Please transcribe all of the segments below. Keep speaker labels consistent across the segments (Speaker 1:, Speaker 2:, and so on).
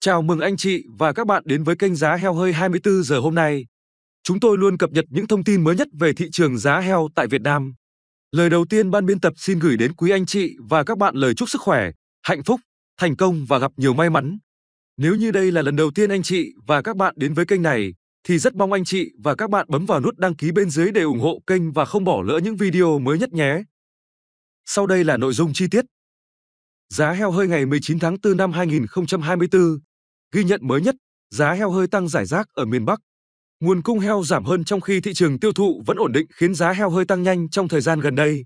Speaker 1: Chào mừng anh chị và các bạn đến với kênh giá heo hơi 24 giờ hôm nay. Chúng tôi luôn cập nhật những thông tin mới nhất về thị trường giá heo tại Việt Nam. Lời đầu tiên ban biên tập xin gửi đến quý anh chị và các bạn lời chúc sức khỏe, hạnh phúc, thành công và gặp nhiều may mắn. Nếu như đây là lần đầu tiên anh chị và các bạn đến với kênh này, thì rất mong anh chị và các bạn bấm vào nút đăng ký bên dưới để ủng hộ kênh và không bỏ lỡ những video mới nhất nhé. Sau đây là nội dung chi tiết. Giá heo hơi ngày 19 tháng 4 năm 2024 Ghi nhận mới nhất, giá heo hơi tăng giải rác ở miền Bắc. Nguồn cung heo giảm hơn trong khi thị trường tiêu thụ vẫn ổn định khiến giá heo hơi tăng nhanh trong thời gian gần đây.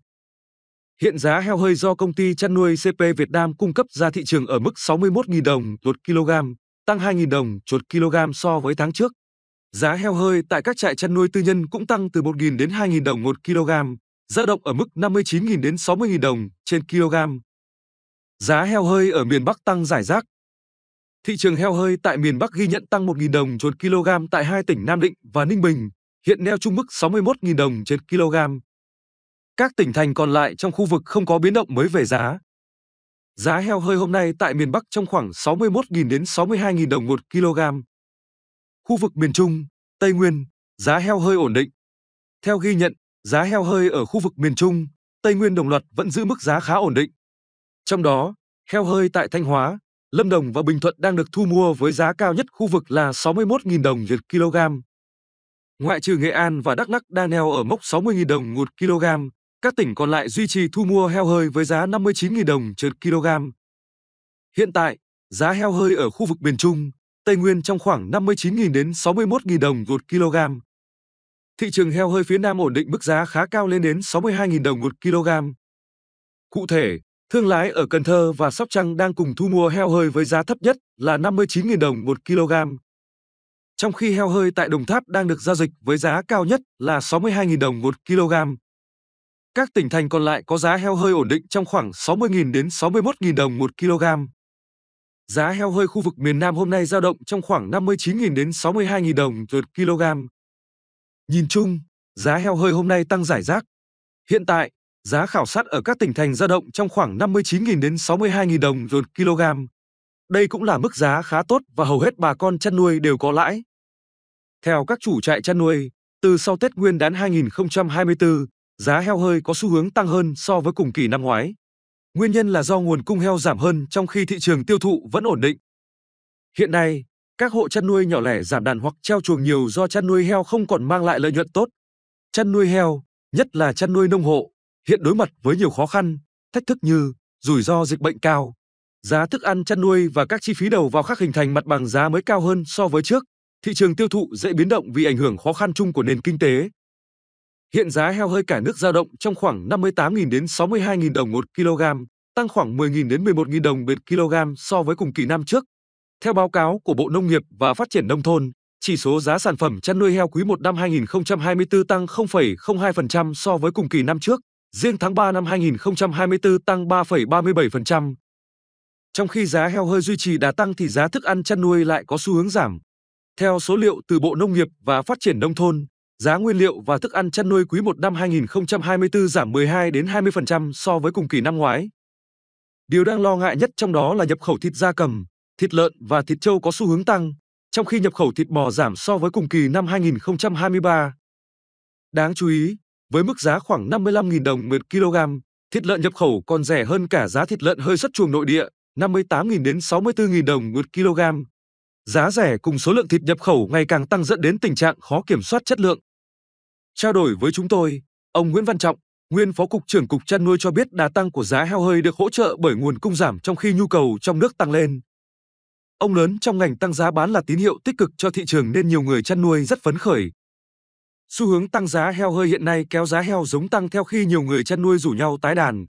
Speaker 1: Hiện giá heo hơi do công ty chăn nuôi CP Việt Nam cung cấp ra thị trường ở mức 61.000 đồng một kg, tăng 2.000 đồng một kg so với tháng trước. Giá heo hơi tại các trại chăn nuôi tư nhân cũng tăng từ 1.000 đến 2.000 đồng một kg, dao động ở mức 59.000 đến 60.000 đồng trên kg. Giá heo hơi ở miền Bắc tăng giải rác, Thị trường heo hơi tại miền Bắc ghi nhận tăng 1.000 đồng trên kg tại hai tỉnh Nam Định và Ninh Bình, hiện neo chung mức 61.000 đồng trên kg. Các tỉnh thành còn lại trong khu vực không có biến động mới về giá. Giá heo hơi hôm nay tại miền Bắc trong khoảng 61.000 đến 62.000 đồng một kg. Khu vực miền Trung, Tây Nguyên, giá heo hơi ổn định. Theo ghi nhận, giá heo hơi ở khu vực miền Trung, Tây Nguyên đồng loạt vẫn giữ mức giá khá ổn định. Trong đó, heo hơi tại Thanh Hóa, Lâm Đồng và Bình Thuận đang được thu mua với giá cao nhất khu vực là 61.000 đồng một kg. Ngoại trừ Nghệ An và Đắk Lắk đang neo ở mốc 60.000 đồng một kg, các tỉnh còn lại duy trì thu mua heo hơi với giá 59.000 đồng một kg. Hiện tại, giá heo hơi ở khu vực miền Trung, Tây Nguyên trong khoảng 59.000 đến 61.000 đồng một kg. Thị trường heo hơi phía Nam ổn định mức giá khá cao lên đến 62.000 đồng một kg. Cụ thể, Thương lái ở Cần Thơ và Sóc Trăng đang cùng thu mua heo hơi với giá thấp nhất là 59.000 đồng một kg. Trong khi heo hơi tại Đồng Tháp đang được giao dịch với giá cao nhất là 62.000 đồng một kg. Các tỉnh thành còn lại có giá heo hơi ổn định trong khoảng 60.000 đến 61.000 đồng một kg. Giá heo hơi khu vực miền Nam hôm nay dao động trong khoảng 59.000 đến 62.000 đồng 1 kg. Nhìn chung, giá heo hơi hôm nay tăng giải rác. Hiện tại, Giá khảo sát ở các tỉnh thành dao động trong khoảng 59.000 đến 62.000 đồng một kg. Đây cũng là mức giá khá tốt và hầu hết bà con chăn nuôi đều có lãi. Theo các chủ trại chăn nuôi, từ sau Tết Nguyên đán 2024, giá heo hơi có xu hướng tăng hơn so với cùng kỳ năm ngoái. Nguyên nhân là do nguồn cung heo giảm hơn trong khi thị trường tiêu thụ vẫn ổn định. Hiện nay, các hộ chăn nuôi nhỏ lẻ giảm đàn hoặc treo chuồng nhiều do chăn nuôi heo không còn mang lại lợi nhuận tốt. Chăn nuôi heo, nhất là chăn nuôi nông hộ, hiện đối mặt với nhiều khó khăn, thách thức như rủi ro dịch bệnh cao, giá thức ăn chăn nuôi và các chi phí đầu vào khác hình thành mặt bằng giá mới cao hơn so với trước. Thị trường tiêu thụ dễ biến động vì ảnh hưởng khó khăn chung của nền kinh tế. Hiện giá heo hơi cả nước dao động trong khoảng 58.000 đến 62.000 đồng một kg, tăng khoảng 10.000 đến 11.000 đồng một kg so với cùng kỳ năm trước. Theo báo cáo của Bộ Nông nghiệp và Phát triển Nông thôn, chỉ số giá sản phẩm chăn nuôi heo quý 1 năm 2024 tăng 0,02% so với cùng kỳ năm trước. Riêng tháng 3 năm 2024 tăng 3,37%. Trong khi giá heo hơi duy trì đà tăng thì giá thức ăn chăn nuôi lại có xu hướng giảm. Theo số liệu từ Bộ Nông nghiệp và Phát triển Nông thôn, giá nguyên liệu và thức ăn chăn nuôi quý 1 năm 2024 giảm 12 đến 20% so với cùng kỳ năm ngoái. Điều đang lo ngại nhất trong đó là nhập khẩu thịt gia cầm, thịt lợn và thịt trâu có xu hướng tăng, trong khi nhập khẩu thịt bò giảm so với cùng kỳ năm 2023. Đáng chú ý, với mức giá khoảng 55.000 đồng một kg, thịt lợn nhập khẩu còn rẻ hơn cả giá thịt lợn hơi xuất chuồng nội địa, 58.000 đến 64.000 đồng một kg. Giá rẻ cùng số lượng thịt nhập khẩu ngày càng tăng dẫn đến tình trạng khó kiểm soát chất lượng. Trao đổi với chúng tôi, ông Nguyễn Văn Trọng, nguyên Phó Cục trưởng Cục chăn nuôi cho biết đà tăng của giá heo hơi được hỗ trợ bởi nguồn cung giảm trong khi nhu cầu trong nước tăng lên. Ông lớn trong ngành tăng giá bán là tín hiệu tích cực cho thị trường nên nhiều người chăn nuôi rất phấn khởi. Xu hướng tăng giá heo hơi hiện nay kéo giá heo giống tăng theo khi nhiều người chăn nuôi rủ nhau tái đàn.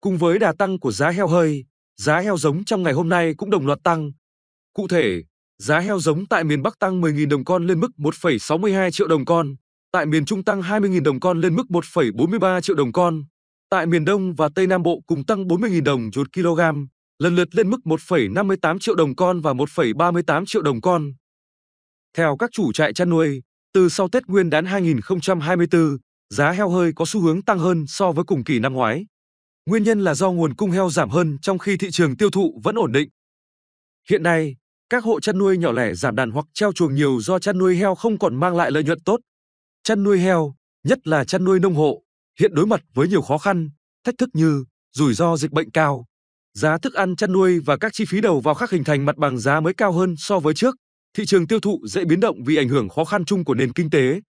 Speaker 1: Cùng với đà tăng của giá heo hơi, giá heo giống trong ngày hôm nay cũng đồng loạt tăng. Cụ thể, giá heo giống tại miền Bắc tăng 10.000 đồng con lên mức 1,62 triệu đồng con, tại miền Trung tăng 20.000 đồng con lên mức 1,43 triệu đồng con, tại miền Đông và Tây Nam Bộ cùng tăng 40.000 đồng một kg, lần lượt lên mức 1,58 triệu đồng con và 1,38 triệu đồng con. Theo các chủ trại chăn nuôi, từ sau Tết Nguyên đán 2024, giá heo hơi có xu hướng tăng hơn so với cùng kỳ năm ngoái. Nguyên nhân là do nguồn cung heo giảm hơn trong khi thị trường tiêu thụ vẫn ổn định. Hiện nay, Các hộ chăn nuôi nhỏ lẻ giảm đàn hoặc treo chuồng nhiều do chăn nuôi heo không còn mang lại lợi nhuận tốt. Chăn nuôi heo, nhất là chăn nuôi nông hộ, hiện đối mặt với nhiều khó khăn, thách thức như rủi ro dịch bệnh cao, giá thức ăn chăn nuôi và các chi phí đầu vào khác hình thành mặt bằng giá mới cao hơn so với trước. Thị trường tiêu thụ dễ biến động vì ảnh hưởng khó khăn chung của nền kinh tế.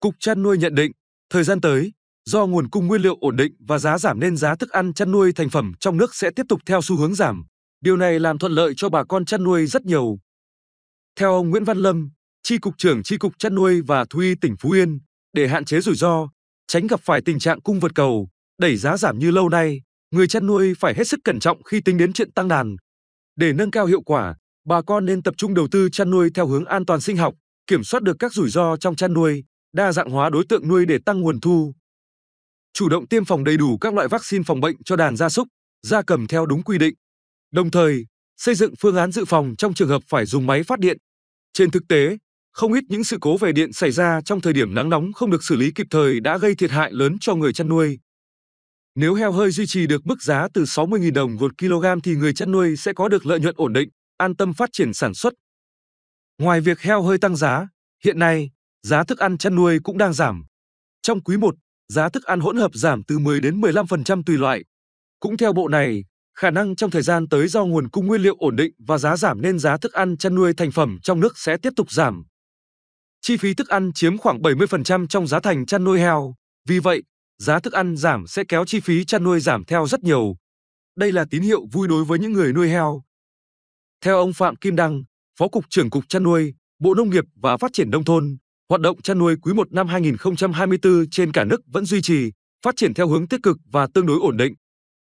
Speaker 1: Cục chăn nuôi nhận định, thời gian tới, do nguồn cung nguyên liệu ổn định và giá giảm nên giá thức ăn chăn nuôi thành phẩm trong nước sẽ tiếp tục theo xu hướng giảm. Điều này làm thuận lợi cho bà con chăn nuôi rất nhiều. Theo ông Nguyễn Văn Lâm, Tri cục trưởng Tri cục chăn nuôi và thú y tỉnh Phú Yên, để hạn chế rủi ro, tránh gặp phải tình trạng cung vượt cầu, đẩy giá giảm như lâu nay, người chăn nuôi phải hết sức cẩn trọng khi tính đến chuyện tăng đàn. Để nâng cao hiệu quả, bà con nên tập trung đầu tư chăn nuôi theo hướng an toàn sinh học, kiểm soát được các rủi ro trong chăn nuôi, đa dạng hóa đối tượng nuôi để tăng nguồn thu. Chủ động tiêm phòng đầy đủ các loại vaccine phòng bệnh cho đàn gia súc, gia cầm theo đúng quy định. Đồng thời, xây dựng phương án dự phòng trong trường hợp phải dùng máy phát điện. Trên thực tế, không ít những sự cố về điện xảy ra trong thời điểm nắng nóng không được xử lý kịp thời đã gây thiệt hại lớn cho người chăn nuôi. Nếu heo hơi duy trì được mức giá từ 60.000 đồng một kg thì người chăn nuôi sẽ có được lợi nhuận ổn định, an tâm phát triển sản xuất. Ngoài việc heo hơi tăng giá, hiện nay, giá thức ăn chăn nuôi cũng đang giảm. Trong quý 1, giá thức ăn hỗn hợp giảm từ 10 đến 15% tùy loại. Cũng theo bộ này, khả năng trong thời gian tới do nguồn cung nguyên liệu ổn định và giá giảm nên giá thức ăn chăn nuôi thành phẩm trong nước sẽ tiếp tục giảm. Chi phí thức ăn chiếm khoảng 70% trong giá thành chăn nuôi heo, vì vậy, giá thức ăn giảm sẽ kéo chi phí chăn nuôi giảm theo rất nhiều. Đây là tín hiệu vui đối với những người nuôi heo. Theo ông Phạm Kim Đăng, Phó cục trưởng Cục Chăn nuôi, Bộ Nông nghiệp và Phát triển nông thôn, hoạt động chăn nuôi quý 1 năm 2024 trên cả nước vẫn duy trì, phát triển theo hướng tích cực và tương đối ổn định.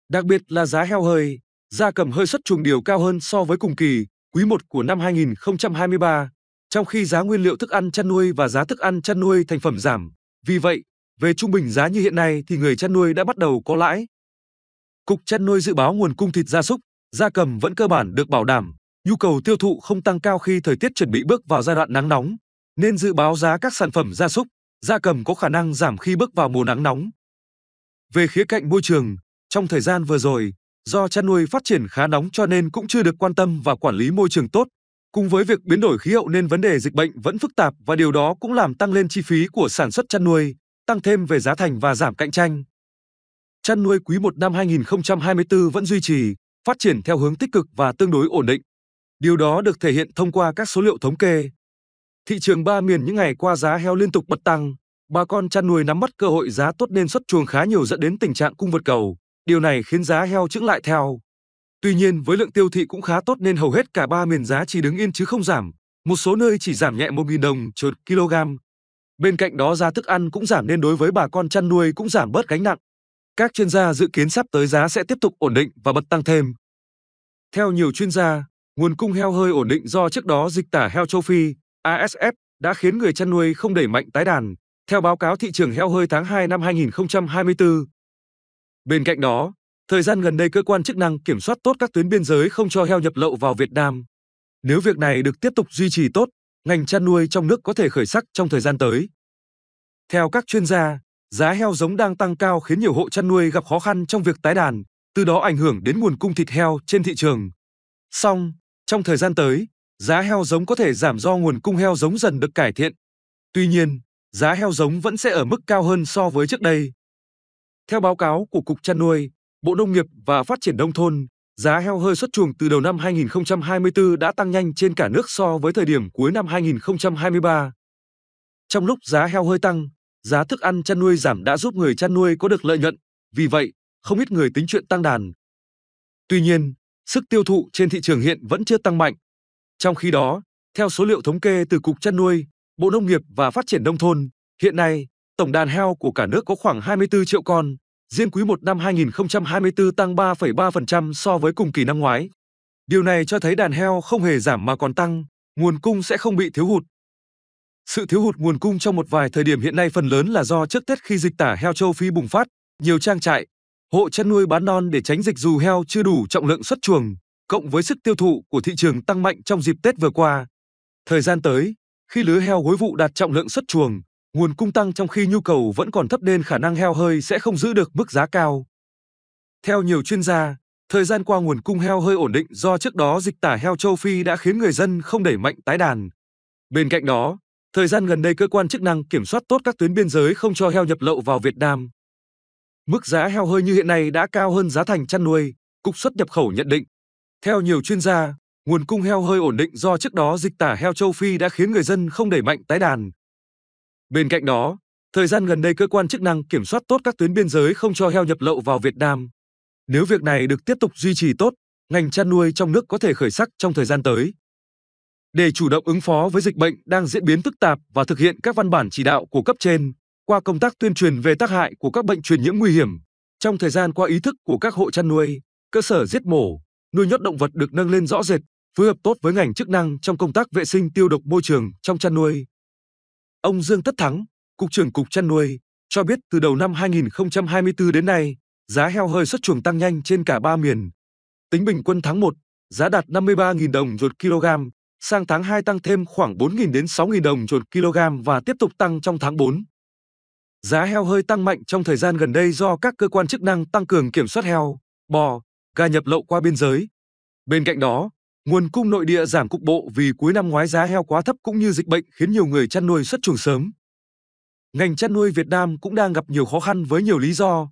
Speaker 1: Đặc biệt là giá heo hơi, gia cầm hơi xuất chuồng điều cao hơn so với cùng kỳ, quý 1 của năm 2023, trong khi giá nguyên liệu thức ăn chăn nuôi và giá thức ăn chăn nuôi thành phẩm giảm. Vì vậy, về trung bình giá như hiện nay thì người chăn nuôi đã bắt đầu có lãi. Cục chăn nuôi dự báo nguồn cung thịt gia súc, gia cầm vẫn cơ bản được bảo đảm, nhu cầu tiêu thụ không tăng cao khi thời tiết chuẩn bị bước vào giai đoạn nắng nóng, nên dự báo giá các sản phẩm gia súc, gia cầm có khả năng giảm khi bước vào mùa nắng nóng. Về khía cạnh môi trường, trong thời gian vừa rồi, do chăn nuôi phát triển khá nóng cho nên cũng chưa được quan tâm và quản lý môi trường tốt. Cùng với việc biến đổi khí hậu nên vấn đề dịch bệnh vẫn phức tạp và điều đó cũng làm tăng lên chi phí của sản xuất chăn nuôi, tăng thêm về giá thành và giảm cạnh tranh. Chăn nuôi quý 1 năm 2024 vẫn duy trì, phát triển theo hướng tích cực và tương đối ổn định. Điều đó được thể hiện thông qua các số liệu thống kê. Thị trường ba miền những ngày qua giá heo liên tục bật tăng, bà con chăn nuôi nắm bắt cơ hội giá tốt nên xuất chuồng khá nhiều dẫn đến tình trạng cung vượt cầu. Điều này khiến giá heo chững lại theo. Tuy nhiên với lượng tiêu thị cũng khá tốt nên hầu hết cả ba miền giá chỉ đứng yên chứ không giảm. Một số nơi chỉ giảm nhẹ 1.000 đồng trên kg. Bên cạnh đó giá thức ăn cũng giảm nên đối với bà con chăn nuôi cũng giảm bớt gánh nặng. Các chuyên gia dự kiến sắp tới giá sẽ tiếp tục ổn định và bật tăng thêm. Theo nhiều chuyên gia, nguồn cung heo hơi ổn định do trước đó dịch tả heo châu Phi, ASF, đã khiến người chăn nuôi không đẩy mạnh tái đàn, theo báo cáo thị trường heo hơi tháng 2 năm 2024. Bên cạnh đó, thời gian gần đây cơ quan chức năng kiểm soát tốt các tuyến biên giới không cho heo nhập lậu vào Việt Nam. Nếu việc này được tiếp tục duy trì tốt, ngành chăn nuôi trong nước có thể khởi sắc trong thời gian tới. Theo các chuyên gia, giá heo giống đang tăng cao khiến nhiều hộ chăn nuôi gặp khó khăn trong việc tái đàn, từ đó ảnh hưởng đến nguồn cung thịt heo trên thị trường. Song, trong thời gian tới, giá heo giống có thể giảm do nguồn cung heo giống dần được cải thiện. Tuy nhiên, giá heo giống vẫn sẽ ở mức cao hơn so với trước đây. Theo báo cáo của Cục Chăn nuôi, Bộ Nông nghiệp và Phát triển Nông thôn, giá heo hơi xuất chuồng từ đầu năm 2024 đã tăng nhanh trên cả nước so với thời điểm cuối năm 2023. Trong lúc giá heo hơi tăng, giá thức ăn chăn nuôi giảm đã giúp người chăn nuôi có được lợi nhuận, vì vậy, không ít người tính chuyện tăng đàn. Tuy nhiên, sức tiêu thụ trên thị trường hiện vẫn chưa tăng mạnh. Trong khi đó, theo số liệu thống kê từ Cục Chăn nuôi, Bộ Nông nghiệp và Phát triển Nông thôn, hiện nay, tổng đàn heo của cả nước có khoảng 24 triệu con, riêng quý 1 năm 2024 tăng 3,3% so với cùng kỳ năm ngoái. Điều này cho thấy đàn heo không hề giảm mà còn tăng, nguồn cung sẽ không bị thiếu hụt. Sự thiếu hụt nguồn cung trong một vài thời điểm hiện nay phần lớn là do trước Tết khi dịch tả heo châu Phi bùng phát, nhiều trang trại, hộ chăn nuôi bán non để tránh dịch dù heo chưa đủ trọng lượng xuất chuồng, cộng với sức tiêu thụ của thị trường tăng mạnh trong dịp Tết vừa qua. Thời gian tới, khi lứa heo gối vụ đạt trọng lượng xuất chuồng, nguồn cung tăng trong khi nhu cầu vẫn còn thấp nên khả năng heo hơi sẽ không giữ được mức giá cao. Theo nhiều chuyên gia, Thời gian qua nguồn cung heo hơi ổn định do trước đó dịch tả heo châu Phi đã khiến người dân không đẩy mạnh tái đàn. Bên cạnh đó, thời gian gần đây cơ quan chức năng kiểm soát tốt các tuyến biên giới không cho heo nhập lậu vào Việt Nam. Mức giá heo hơi như hiện nay đã cao hơn giá thành chăn nuôi, Cục xuất nhập khẩu nhận định. Theo nhiều chuyên gia, nguồn cung heo hơi ổn định do trước đó dịch tả heo châu Phi đã khiến người dân không đẩy mạnh tái đàn. Bên cạnh đó, thời gian gần đây cơ quan chức năng kiểm soát tốt các tuyến biên giới không cho heo nhập lậu vào Việt Nam. Nếu việc này được tiếp tục duy trì tốt, ngành chăn nuôi trong nước có thể khởi sắc trong thời gian tới. Để chủ động ứng phó với dịch bệnh đang diễn biến phức tạp và thực hiện các văn bản chỉ đạo của cấp trên, qua công tác tuyên truyền về tác hại của các bệnh truyền nhiễm nguy hiểm, trong thời gian qua ý thức của các hộ chăn nuôi, cơ sở giết mổ, nuôi nhốt động vật được nâng lên rõ rệt, phối hợp tốt với ngành chức năng trong công tác vệ sinh tiêu độc môi trường trong chăn nuôi. Ông Dương Tất Thắng, Cục trưởng Cục Chăn nuôi, cho biết từ đầu năm 2024 đến nay, giá heo hơi xuất chuồng tăng nhanh trên cả ba miền. Tính bình quân tháng 1, giá đạt 53.000 đồng một kg, sang tháng 2 tăng thêm khoảng 4.000 đến 6.000 đồng một kg và tiếp tục tăng trong tháng 4. Giá heo hơi tăng mạnh trong thời gian gần đây do các cơ quan chức năng tăng cường kiểm soát heo, bò, gà nhập lậu qua biên giới. Bên cạnh đó, nguồn cung nội địa giảm cục bộ vì cuối năm ngoái giá heo quá thấp cũng như dịch bệnh khiến nhiều người chăn nuôi xuất chuồng sớm. Ngành chăn nuôi Việt Nam cũng đang gặp nhiều khó khăn với nhiều lý do.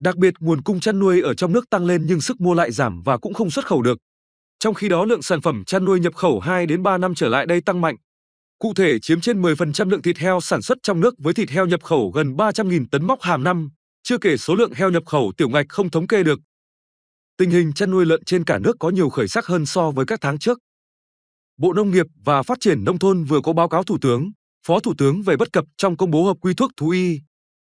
Speaker 1: Đặc biệt nguồn cung chăn nuôi ở trong nước tăng lên nhưng sức mua lại giảm và cũng không xuất khẩu được. Trong khi đó lượng sản phẩm chăn nuôi nhập khẩu 2 đến 3 năm trở lại đây tăng mạnh. Cụ thể chiếm trên 10% lượng thịt heo sản xuất trong nước với thịt heo nhập khẩu gần 300.000 tấn móc hàm năm, chưa kể số lượng heo nhập khẩu tiểu ngạch không thống kê được. Tình hình chăn nuôi lợn trên cả nước có nhiều khởi sắc hơn so với các tháng trước. Bộ Nông nghiệp và Phát triển Nông thôn vừa có báo cáo Thủ tướng, Phó Thủ tướng về bất cập trong công bố hợp quy thuốc thú y.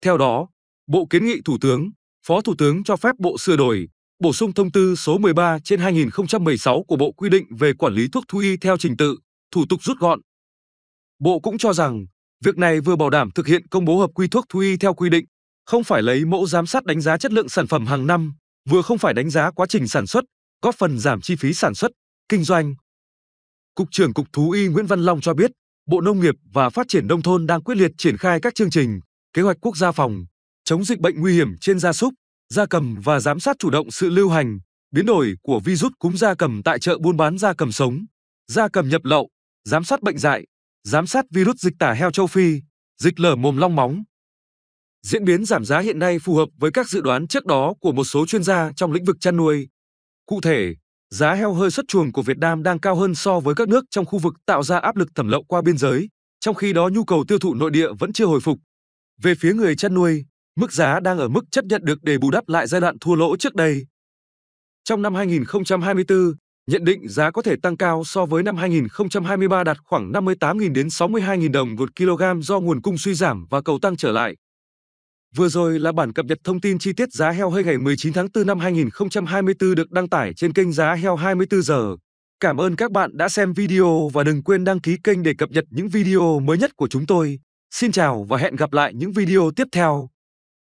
Speaker 1: Theo đó, Bộ kiến nghị Thủ tướng, Phó Thủ tướng cho phép Bộ sửa đổi, bổ sung thông tư số 13 trên 2016 của Bộ quy định về quản lý thuốc thú y theo trình tự, thủ tục rút gọn. Bộ cũng cho rằng, việc này vừa bảo đảm thực hiện công bố hợp quy thuốc thú y theo quy định, không phải lấy mẫu giám sát đánh giá chất lượng sản phẩm hàng năm, vừa không phải đánh giá quá trình sản xuất, góp phần giảm chi phí sản xuất, kinh doanh. Cục trưởng Cục Thú y Nguyễn Văn Long cho biết, Bộ Nông nghiệp và Phát triển Nông thôn đang quyết liệt triển khai các chương trình, kế hoạch quốc gia phòng, chống dịch bệnh nguy hiểm trên gia súc, gia cầm và giám sát chủ động sự lưu hành, biến đổi của virus cúm gia cầm tại chợ buôn bán gia cầm sống, gia cầm nhập lậu, giám sát bệnh dạy, giám sát virus dịch tả heo châu Phi, dịch lở mồm long móng, Diễn biến giảm giá hiện nay phù hợp với các dự đoán trước đó của một số chuyên gia trong lĩnh vực chăn nuôi. Cụ thể, giá heo hơi xuất chuồng của Việt Nam đang cao hơn so với các nước trong khu vực tạo ra áp lực thẩm lậu qua biên giới, trong khi đó nhu cầu tiêu thụ nội địa vẫn chưa hồi phục. Về phía người chăn nuôi, mức giá đang ở mức chấp nhận được để bù đắp lại giai đoạn thua lỗ trước đây. Trong năm 2024, nhận định giá có thể tăng cao so với năm 2023 đạt khoảng 58.000 đến 62.000 đồng một kg do nguồn cung suy giảm và cầu tăng trở lại. Vừa rồi là bản cập nhật thông tin chi tiết giá heo hơi ngày 19 tháng 4 năm 2024 được đăng tải trên kênh Giá heo 24 giờ. Cảm ơn các bạn đã xem video và đừng quên đăng ký kênh để cập nhật những video mới nhất của chúng tôi. Xin chào và hẹn gặp lại những video tiếp theo.